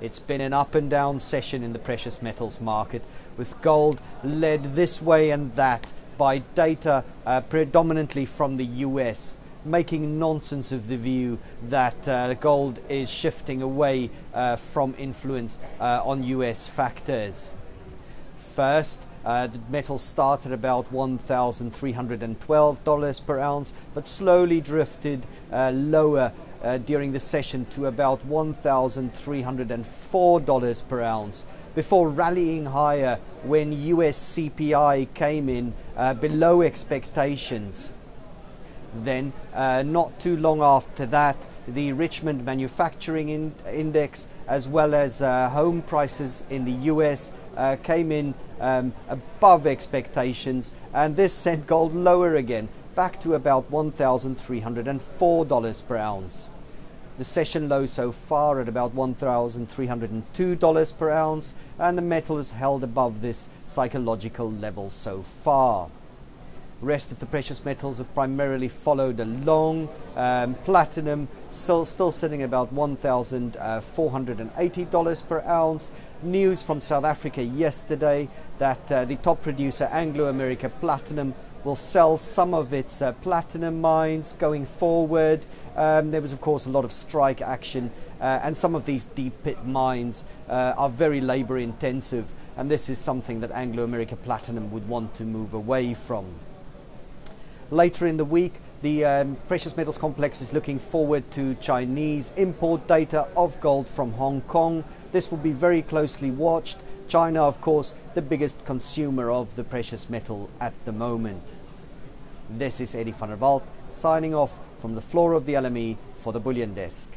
It's been an up and down session in the precious metals market, with gold led this way and that by data uh, predominantly from the US, making nonsense of the view that uh, gold is shifting away uh, from influence uh, on US factors. First, uh, the metal started about $1,312 per ounce, but slowly drifted uh, lower uh, during the session to about $1,304 per ounce before rallying higher when US CPI came in uh, below expectations. Then, uh, not too long after that, the Richmond Manufacturing in Index, as well as uh, home prices in the US, uh, came in um, above expectations, and this sent gold lower again, back to about $1,304 per ounce. The session low so far at about $1,302 per ounce, and the metal is held above this psychological level so far. Rest of the precious metals have primarily followed along. Um, platinum still, still sitting about $1,480 per ounce. News from South Africa yesterday that uh, the top producer, Anglo American Platinum, will sell some of its uh, platinum mines going forward. Um, there was, of course, a lot of strike action, uh, and some of these deep pit mines uh, are very labor intensive, and this is something that Anglo American Platinum would want to move away from. Later in the week, the um, precious metals complex is looking forward to Chinese import data of gold from Hong Kong. This will be very closely watched. China, of course, the biggest consumer of the precious metal at the moment. This is Eddie van der Walt signing off from the floor of the LME for the Bullion Desk.